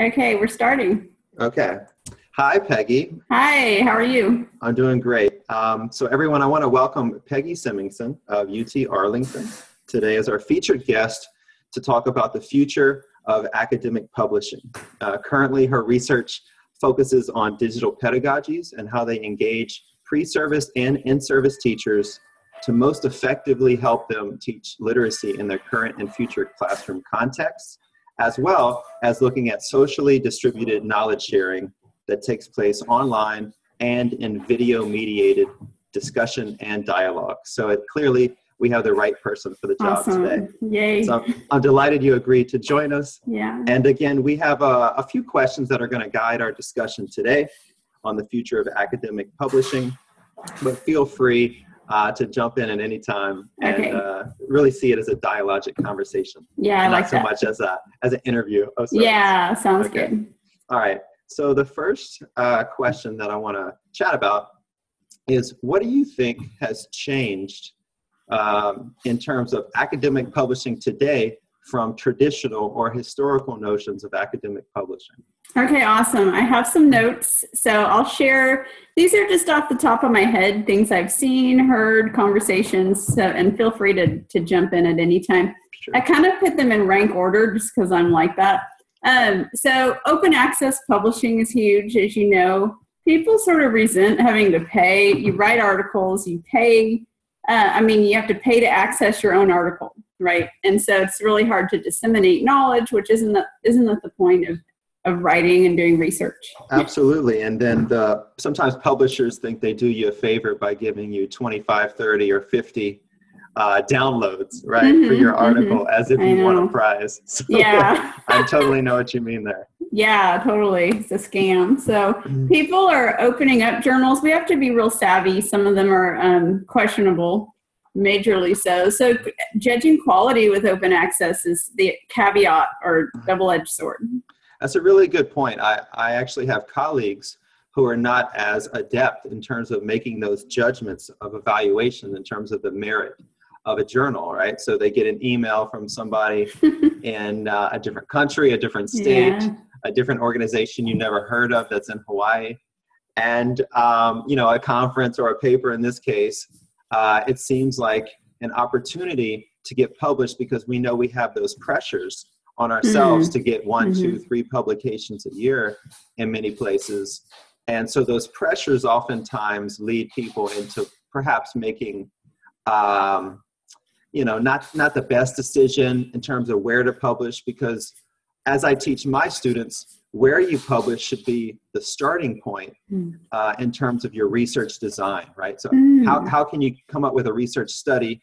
Okay, we're starting. Okay. Hi, Peggy. Hi, how are you? I'm doing great. Um, so, everyone, I want to welcome Peggy Semingson of UT Arlington today as our featured guest to talk about the future of academic publishing. Uh, currently, her research focuses on digital pedagogies and how they engage pre service and in service teachers to most effectively help them teach literacy in their current and future classroom contexts as well as looking at socially distributed knowledge sharing that takes place online and in video mediated discussion and dialogue. So it clearly we have the right person for the job awesome. today. Yay. So I'm delighted you agreed to join us. Yeah. And again, we have a, a few questions that are going to guide our discussion today on the future of academic publishing. But feel free uh, to jump in at any time and Okay. uh, really see it as a dialogic conversation, Yeah, I not like so that. much as a as an interview. of. Yeah, sounds Okay. good. All right. So the first uh, question that I want to chat about is what do you think has changed um, in terms of academic publishing today from traditional or historical notions of academic publishing? Okay, awesome. I have some notes. So I'll share. These are just off the top of my head, things I've seen, heard, conversations, so, and feel free to, to jump in at any time. Sure. I kind of put them in rank order just because I'm like that. Um, so, open access publishing is huge, as you know. People sort of resent having to pay. You write articles, you pay. Uh, I mean, you have to pay to access your own article, right? And so it's really hard to disseminate knowledge, which isn't the, isn't that the point of of writing and doing research. Absolutely. And then the, sometimes publishers think they do you a favor by giving you 25, 30, or 50 uh, downloads, right, for Mhm, your article as if I you won a prize. So Yeah, I totally know what you mean there. yeah, totally. It's a scam. So people are opening up journals. We have to be real savvy. Some of them are um, questionable, majorly so. So judging quality with open access is the caveat or double-edged sword. That's a really good point. I, I actually have colleagues who are not as adept in terms of making those judgments of evaluation in terms of the merit of a journal, right? So they get an email from somebody in uh, a different country, a different state, Yeah. a different organization you never heard of that's in Hawaii, and um, you know a conference or a paper in this case. Uh, it seems like an opportunity to get published because we know we have those pressures on ourselves to get one, two, three publications a year in many places, and so those pressures oftentimes lead people into perhaps making. Um, you know, not not the best decision in terms of where to publish because as I teach my students, where you publish should be the starting point Mm. uh, in terms of your research design, right? So, Mm. how, how can you come up with a research study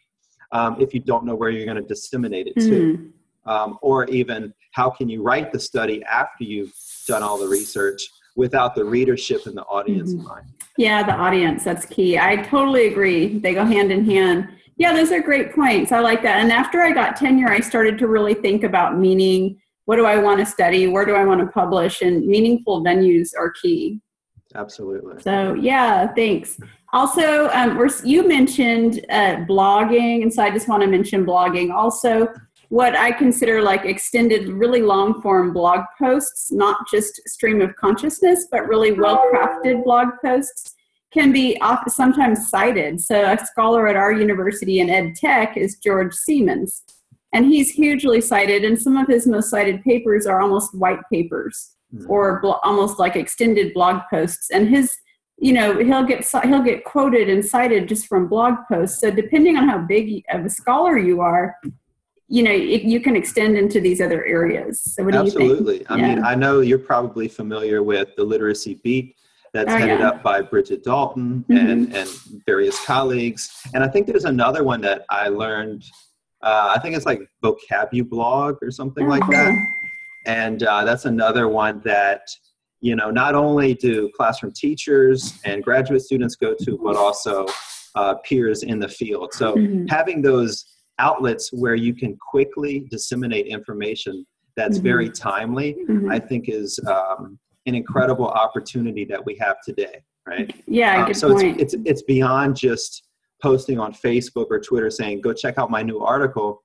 um, if you don't know where you're going to disseminate it to? Mm. Um, or even how can you write the study after you've done all the research without the readership and the audience in mind? Yeah, the audience, that's key. I totally agree. They go hand in hand. Yeah, those are great points. I like that. And after I got tenure, I started to really think about meaning. What do I want to study? Where do I want to publish? And meaningful venues are key. Absolutely. So, yeah, thanks. Also, um, you mentioned uh, blogging, and so I just want to mention blogging. Also, what I consider like extended, really long form blog posts, not just stream of consciousness, but really well crafted blog posts can be sometimes cited. So, a scholar at our university in ed tech is George Siemens, and he's hugely cited, and some of his most cited papers are almost white papers Mhm. or blo- almost like extended blog posts. And his, you know, he'll get he'll get quoted and cited just from blog posts. So depending on how big of a scholar you are, you know, it, you can extend into these other areas. So what do you think? Absolutely. I mean, I know you're probably familiar with the Literacy Beat that's Oh, headed yeah. up by Bridget Dalton Mhm. and, and various colleagues. And I think there's another one that I learned, uh, I think it's like Vocabublog or something like that. Oh, And uh, that's another one that, you know, not only do classroom teachers and graduate students go to, but also uh, peers in the field. So Mhm. having those outlets where you can quickly disseminate information that's Mhm. very timely, Mhm. I think is um, an incredible opportunity that we have today, right? Yeah, Um, good so point. it's, it's it's beyond just posting on Facebook or Twitter saying, "Go check out my new article."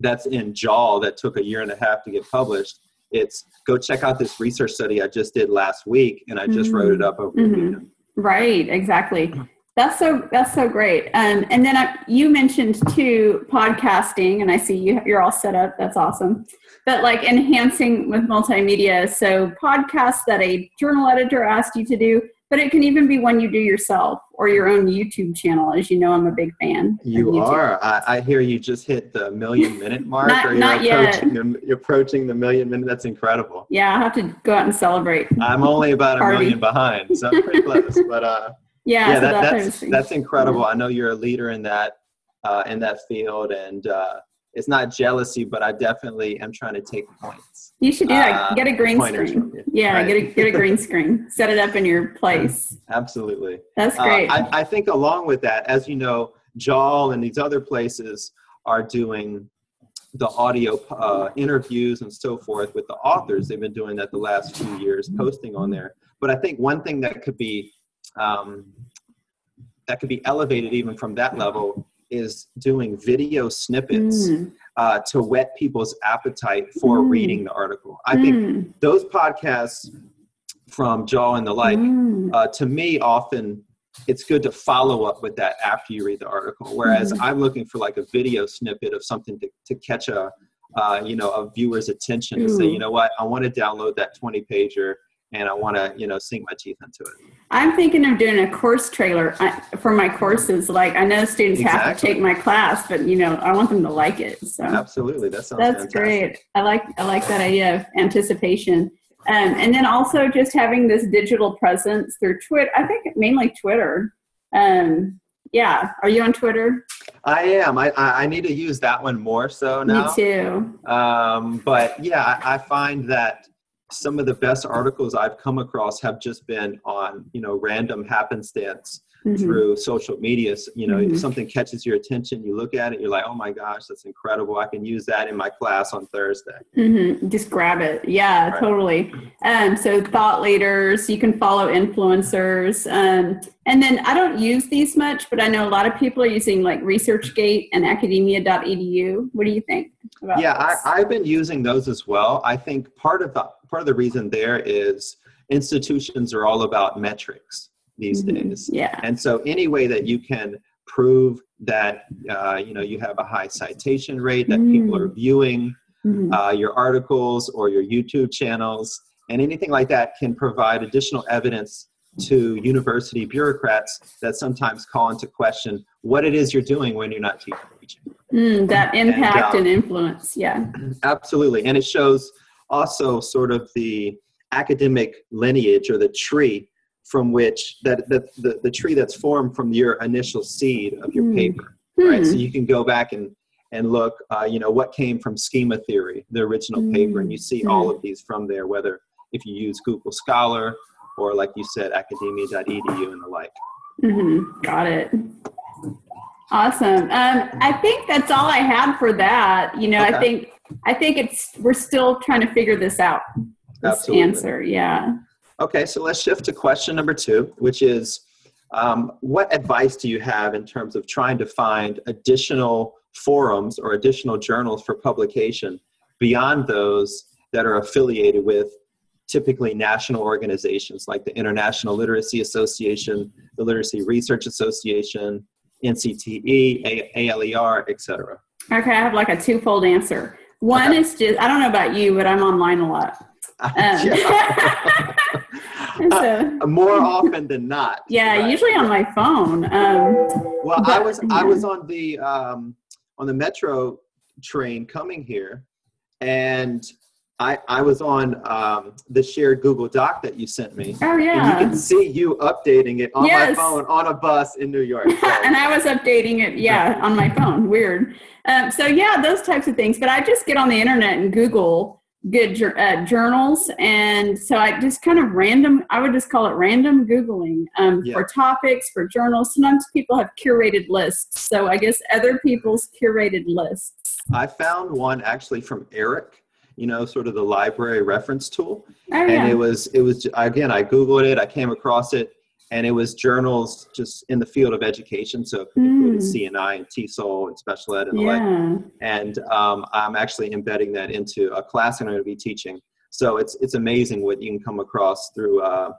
That's in JAAL that took a year and a half to get published. it's go check out this research study I just did last week, and I just wrote it up over the Mhm. weekend. Right, exactly. That's so that's so great. Um, and then I, you mentioned too podcasting, and I see you you're all set up. That's awesome. But like enhancing with multimedia, so podcasts that a journal editor asked you to do, but it can even be one you do yourself or your own YouTube channel. As you know, I'm a big fan. You are. I, I hear you just hit the million minute mark, Not- or you're not yet. approaching the, you're approaching the million minute. That's incredible. Yeah, I have to go out and celebrate. I'm only about a Party. million behind, so I'm pretty close. But uh, Yeah, yeah, so that, that type of that's that's incredible. I know you're a leader in that uh, in that field, and uh, it's not jealousy, but I definitely am trying to take points. You should do that. uh, Get a green screen. you. Yeah, Right. get a get a green screen. Set it up in your place. Absolutely. That's Uh, great. I, I think along with that, as you know, JAAL and these other places are doing the audio uh, interviews and so forth with the authors. They've been doing that the last few years, posting on there. But I think one thing that could be um, that could be elevated even from that level is doing video snippets Mm, uh, to whet people's appetite for Mm. reading the article. I think mm, those podcasts from JAAL and the like mm. uh, to me often it's good to follow up with that after you read the article whereas Mhm. i'm looking for like a video snippet of something to, to catch a uh, you know a viewer's attention and say you know what i want to download that 20 pager and i want to you know sink my teeth into it I'm thinking of doing a course trailer for my courses. Like I know students have to take my class, but you know I want them to like it. So absolutely that sounds that's fantastic. great. I like I like that idea of anticipation. Um, and then also just having this digital presence through Twitter. I think mainly Twitter. Um, yeah, are you on Twitter? i am I, I I need to use that one more so now Me too. um, but yeah I, I find that some of the best articles i've come across have just been on you know random happenstance Mhm. through social media. So, You know, Mhm. if something catches your attention, you look at it, you're like, oh my gosh, that's incredible. I can use that in my class on Thursday. hmm Just grab it. Yeah, Right. totally. Um, so thought leaders, you can follow influencers. Um, and then I don't use these much, but I know a lot of people are using like ResearchGate and academia.edu. What do you think Yeah, this? I, I've been using those as well. I think part of the part of the reason there is institutions are all about metrics these Mhm. days. Yeah. And so any way that you can prove that uh, you know you have a high citation rate, that people Mm. are viewing Mhm. uh, your articles or your YouTube channels, and anything like that can provide additional evidence to university bureaucrats that sometimes call into question what it is you're doing when you're not teaching. Mm, that impact um, and influence. Yeah. Absolutely, and it shows also sort of the academic lineage or the tree from which that, that the, the tree that's formed from your initial seed of your Hmm. paper right so Hmm. you can go back and and look uh, you know what came from schema theory the original paper and you see Mm. all of these from there whether if you use google scholar or like you said academia.edu and the like hmm Got it. Awesome. Um, I think that's all I had for that. You know, I think I think it's we're still trying to figure this out. This Absolutely. answer. Yeah. okay so let's shift to question number two which is um, what advice do you have in terms of trying to find additional forums or additional journals for publication beyond those that are affiliated with typically national organizations like the International Literacy Association, the Literacy Research Association, NCTE, A- ALER, etc. Okay, I have like a twofold answer. One Okay. is just I don't know about you, but I'm online a lot. Um, Yeah. so, Uh, more often than not. yeah, right? usually on my phone. Um, Well, I But- was I was on the um, on the metro train coming here, and I I was on um, the shared Google Doc that you sent me, oh and you can see you updating it on Yes. my phone on a bus in New York. So, and I was updating it, yeah, on my phone. Weird. Um, so yeah, those types of things. But I just get on the internet and Google good uh, journals, and so I just kind of random. I would just call it random googling um, Yeah. for topics for journals. Sometimes people have curated lists, so I guess other people's curated lists. I found one actually from ERIC. You know, sort of the library reference tool, Oh and yeah. it was it was again I googled it, I came across it, and it was journals just in the field of education, so it included Mm. CNI and TESOL and special ed and the like. and um, I'm actually embedding that into a class I'm going to be teaching So it's it's amazing what you can come across through uh,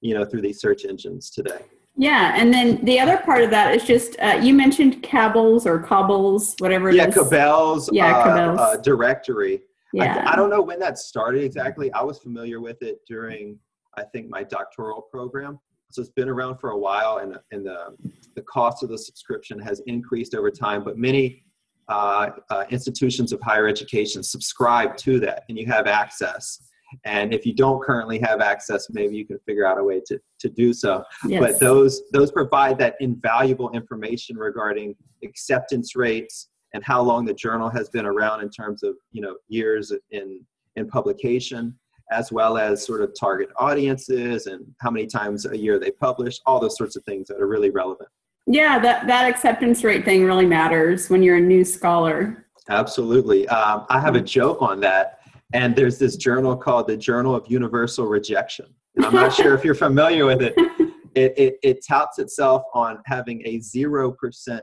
you know through these search engines today. Yeah, and then the other part of that is just uh, you mentioned Cabels or Cobbles, whatever it yeah, is. Cabell's Yeah, uh, Cabell's. uh, directory. I, Yeah. I don't know when that started exactly. I was familiar with it during, I think, my doctoral program. So it's been around for a while, and, and the, the cost of the subscription has increased over time. But many uh, uh, institutions of higher education subscribe to that, and you have access. And if you don't currently have access, maybe you can figure out a way to, to do so. Yes. But those those provide that invaluable information regarding acceptance rates and how long the journal has been around in terms of you know years in in publication as well as sort of target audiences and how many times a year they publish all those sorts of things that are really relevant. Yeah, that, that acceptance rate thing really matters when you're a new scholar. absolutely. Um, i have a joke on that and there's this journal called the journal of universal rejection. And i'm not sure if you're familiar with it. It, it, it touts itself on having a 0%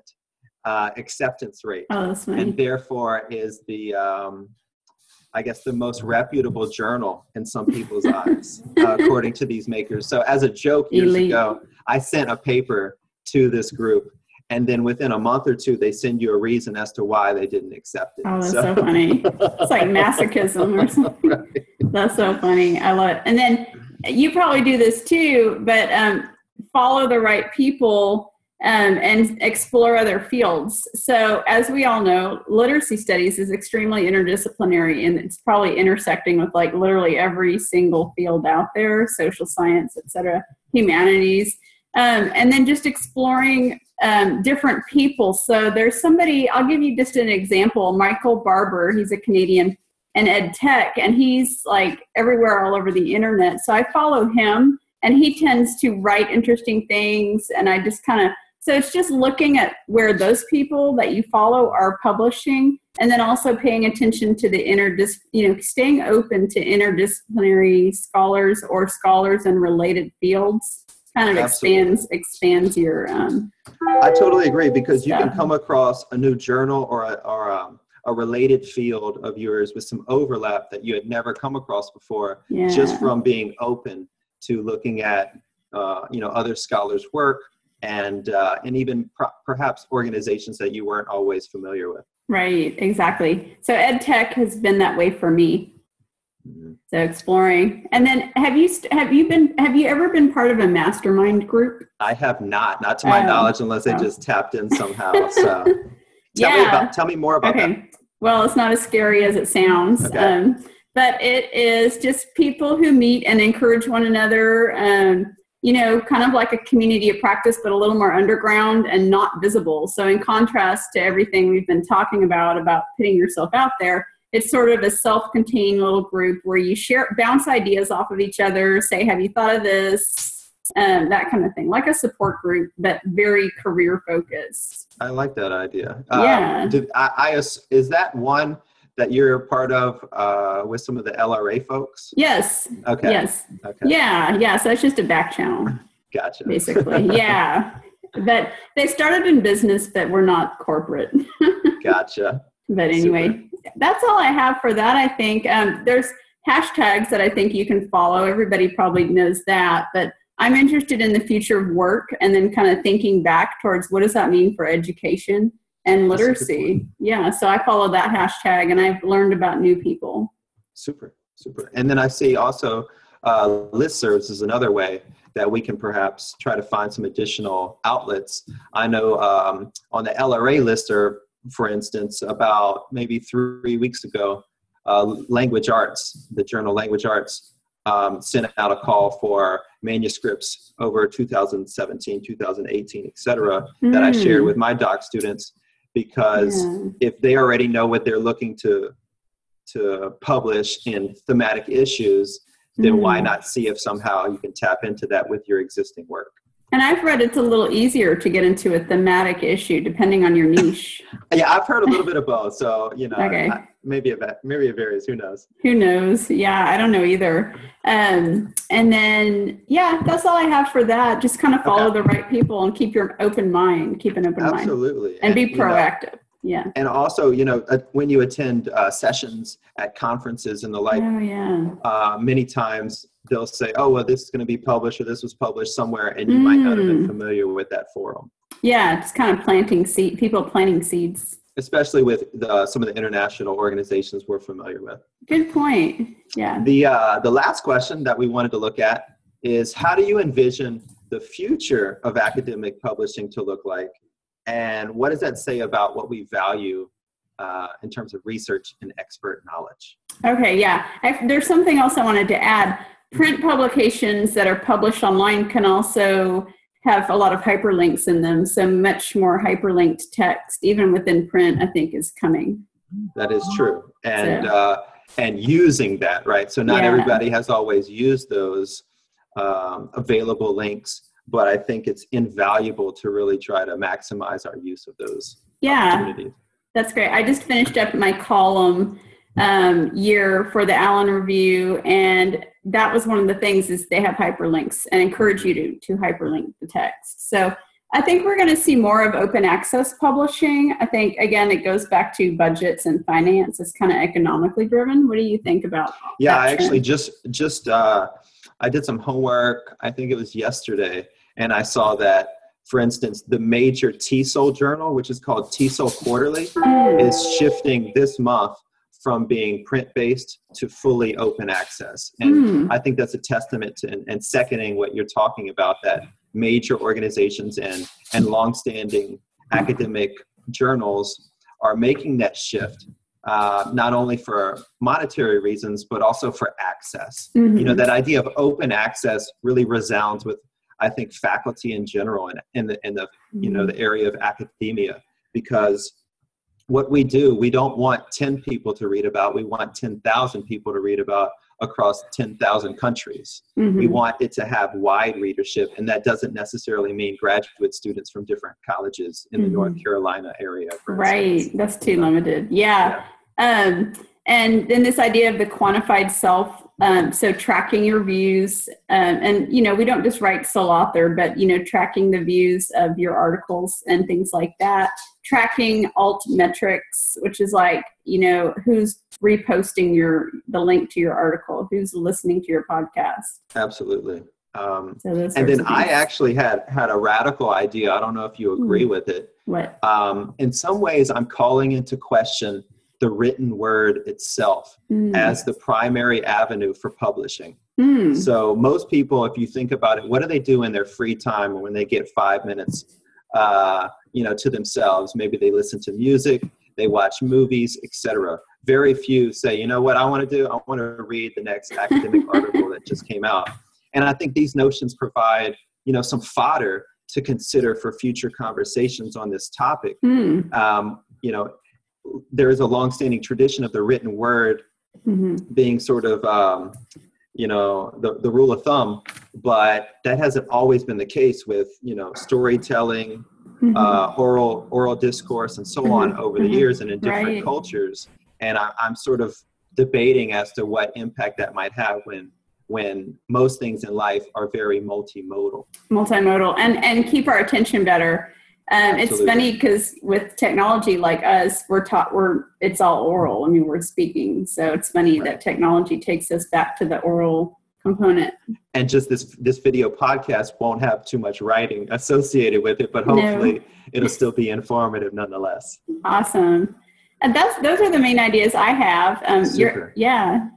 uh, acceptance rate Oh, and therefore is the um, i guess the most reputable journal in some people's eyes uh, according to these makers so as a joke years Elite. ago i sent a paper to this group and then within a month or two they send you a reason as to why they didn't accept it Oh, that's so funny. It's like masochism or something. Right. That's so funny. I love it. And then you probably do this too, but um, follow the right people um, and explore other fields. So, as we all know, literacy studies is extremely interdisciplinary and it's probably intersecting with like literally every single field out there social science, et cetera, humanities. Um, and then just exploring um, different people. So, there's somebody, I'll give you just an example Michael Barber, he's a Canadian and ed tech and he's like everywhere all over the internet so i follow him and he tends to write interesting things and i just kind of so it's just looking at where those people that you follow are publishing and then also paying attention to the interdis you know staying open to interdisciplinary scholars or scholars in related fields kind of Absolutely. expands expands your um I totally agree because you can come across a new journal or a, or um, a related field of yours with some overlap that you had never come across before, yeah just from being open to looking at uh, you know other scholars' work and uh, and even pro- perhaps organizations that you weren't always familiar with. right exactly so ed tech has been that way for me So exploring, and then have you st- have you been have you ever been part of a mastermind group? I have not, not to my Oh. knowledge, unless I Oh. just tapped in somehow. So tell me about tell me more about that. Okay, well, it's not as scary as it sounds, Okay. um, but it is just people who meet and encourage one another. Um, you know, kind of like a community of practice, but a little more underground and not visible. So, in contrast to everything we've been talking about about putting yourself out there, it's sort of a self-contained little group where you share bounce ideas off of each other say have you thought of this um, that kind of thing like a support group but very career focused I like that idea. Yeah. Um, did, I, I is that one that you're part of uh, with some of the LRA folks? yes Okay. yes Okay. yeah yeah so it's just a back channel Gotcha. basically yeah but they started in business but we're not corporate Gotcha. but anyway that's all i have for that i think um, there's hashtags that i think you can follow everybody probably knows that but i'm interested in the future of work and then kind of thinking back towards what does that mean for education and That's a good literacy yeah so i follow that hashtag and i've learned about new people Super. Super. And then I see also uh, listservs is another way that we can perhaps try to find some additional outlets. I know um, on the LRA listserv, for instance, about maybe three weeks ago, uh, Language Arts, the journal Language Arts, um, sent out a call for manuscripts over 2017, 2018, et cetera, that I shared Mm. with my doc students because Yeah. if they already know what they're looking to to publish in thematic issues then why Mm. not see if somehow you can tap into that with your existing work and i've read it's a little easier to get into a thematic issue depending on your niche yeah i've heard a little bit of both so you know Okay. I- maybe a maybe it varies who knows Who knows? Yeah, I don't know either. Um, and then, yeah, that's all I have for that. Just kind of follow Okay. the right people and keep your open mind. Keep an open mind absolutely and be you know, proactive. Yeah. And also, you know, uh, when you attend uh, sessions at conferences and the like, Oh, yeah. uh, many times they'll say, "Oh, well, this is going to be published, or this was published somewhere," and you might not have been Mm. familiar with that forum. Yeah. It's kind of planting seed, people planting seeds. Especially with the, some of the international organizations we're familiar with. Good point. Yeah. The uh, the last question that we wanted to look at is how do you envision the future of academic publishing to look like, and what does that say about what we value uh, in terms of research and expert knowledge? Okay, yeah. I, there's something else I wanted to add. Print publications that are published online can also have a lot of hyperlinks in them. So much more hyperlinked text, even within print, I think is coming. That is true, and So- uh, and using that right. So not Yeah. everybody has always used those um, available links, but I think it's invaluable to really try to maximize our use of those Yeah, that's great. I just finished up my column um, year for the ALAN Review, and that was one of the things is they have hyperlinks and encourage you to to hyperlink the text. So I think we're going to see more of open access publishing. I think again it goes back to budgets and finance. It's kind of economically driven. What do you think about? Yeah, that I actually just just uh, I did some homework. I think it was yesterday, and I saw that, for instance, the major TESOL journal, which is called TESOL Quarterly, Mm, is shifting this month from being print based to fully open access. And mm, I think that's a testament to and, and seconding what you're talking about that major organizations and and longstanding academic journals are making that shift. Uh, not only for monetary reasons, but also for access. mhm. You know, that idea of open access really resounds with, I think, faculty in general and in the in the you know the area of academia because what we do we don't want 10 people to read about we want 10,000 people to read about across 10,000 countries Mhm. we want it to have wide readership and that doesn't necessarily mean graduate students from different colleges in the Mhm. North Carolina area Right, instance. that's too limited. Yeah. Um, and then this idea of the quantified self. Um, so tracking your views, um, and you know, we don't just write sole author, but you know, tracking the views of your articles and things like that. Tracking alt metrics, which is like you know, who's reposting your the link to your article, who's listening to your podcast. absolutely um, So and then i actually had had a radical idea i don't know if you agree with it what? um, in some ways i'm calling into question the written word itself Mm. as the primary avenue for publishing Mm. so most people if you think about it what do they do in their free time when they get five minutes uh, you know to themselves maybe they listen to music they watch movies etc very few say you know what i want to do i want to read the next academic article that just came out and i think these notions provide you know some fodder to consider for future conversations on this topic Mm. um, you know there is a longstanding tradition of the written word Mhm. being sort of um, you know the, the rule of thumb but that hasn't always been the case with you know storytelling Mhm. uh, oral oral discourse and so on Mhm, over the mhm. years and in different Right. cultures and I, i'm sort of debating as to what impact that might have when when most things in life are very multimodal multimodal and and keep our attention better um, it's funny because with technology like us we're taught we're it's all oral i mean we're speaking so it's funny Right. that technology takes us back to the oral component and just this this video podcast won't have too much writing associated with it but No. hopefully it'll still be informative nonetheless awesome and that's those are the main ideas i have um, Super. yeah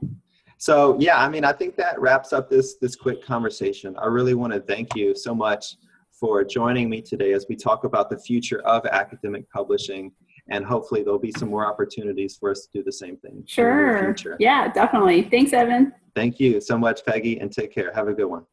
So yeah, I mean, I think that wraps up this this quick conversation. I really want to thank you so much for joining me today as we talk about the future of academic publishing, and hopefully there'll be some more opportunities for us to do the same thing in the sure future. yeah definitely thanks evan Thank you so much, Peggy, and take care. Have a good one.